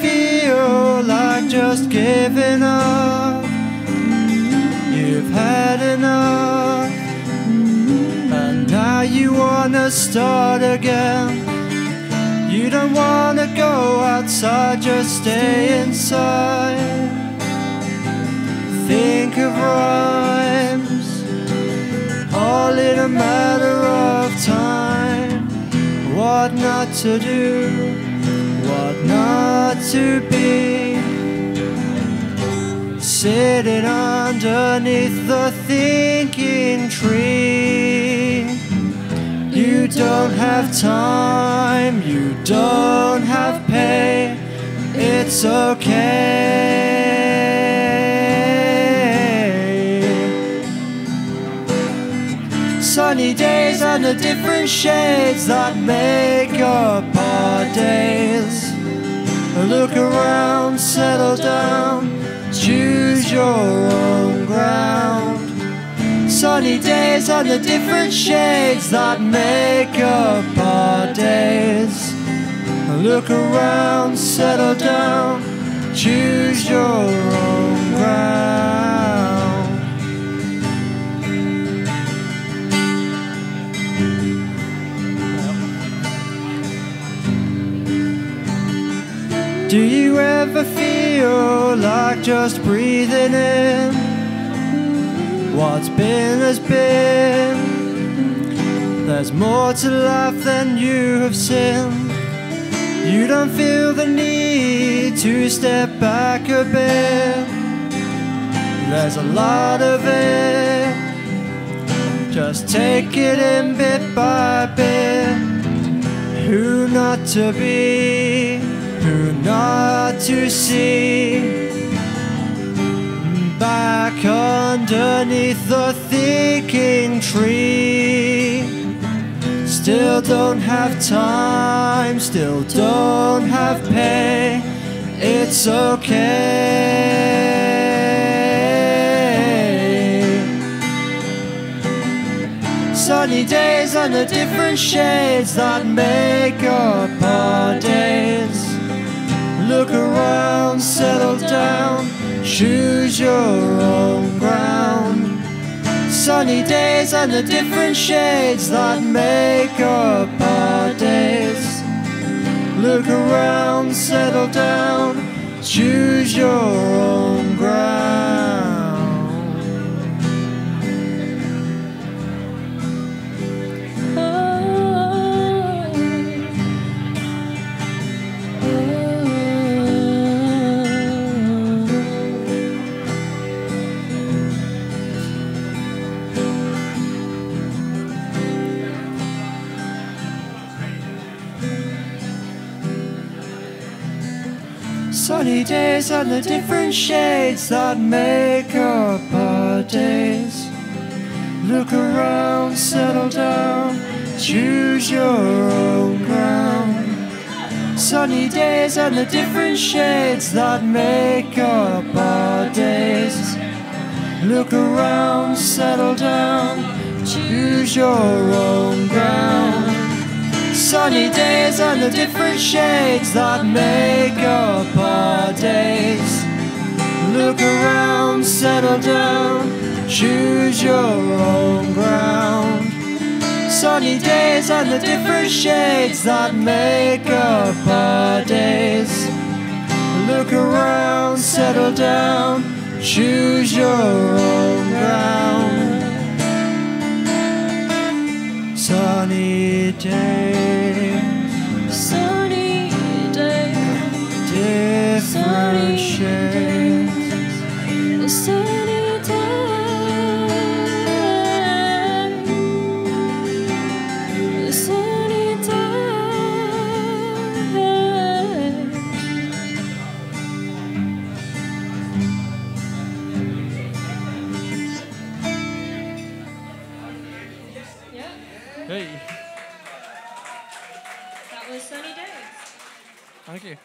feel like just giving up? You've had enough, and now you wanna start again. You don't wanna go outside, just stay inside. Think of rhymes, all in a matter of time. What not to do, what not to be. Sitting underneath the thinking tree. You don't have time, you don't have pay. It's okay. Sunny days and the different shades that make up. Look around, settle down, choose your own ground. Sunny days and the different shades that make up our days. Look around, settle down, choose your Do you ever feel like just breathing in? What's been has been. There's more to life than you have seen. You don't feel the need to step back a bit. There's a lot of it. Just take it in bit by bit. Who not to be, not to see back underneath the thinking tree. Still don't have time, still don't have pay. It's okay. Sunny days and the different shades that make up our days. Choose your own ground. Sunny days and the different shades that make up our days. Look around, settle down, choose your own ground. Sunny days and the different shades that make up our days. Look around, settle down, choose your own ground. Sunny days and the different shades that make up our days. Look around, settle down, choose your own. Sunny days and the different shades that make up our days. Look around, settle down, choose your own ground. Sunny days and the different shades that make up our days. Look around, settle down, choose your own ground. Sunny days, Sunny day, different sunny Hey, That was sunny days. thank you.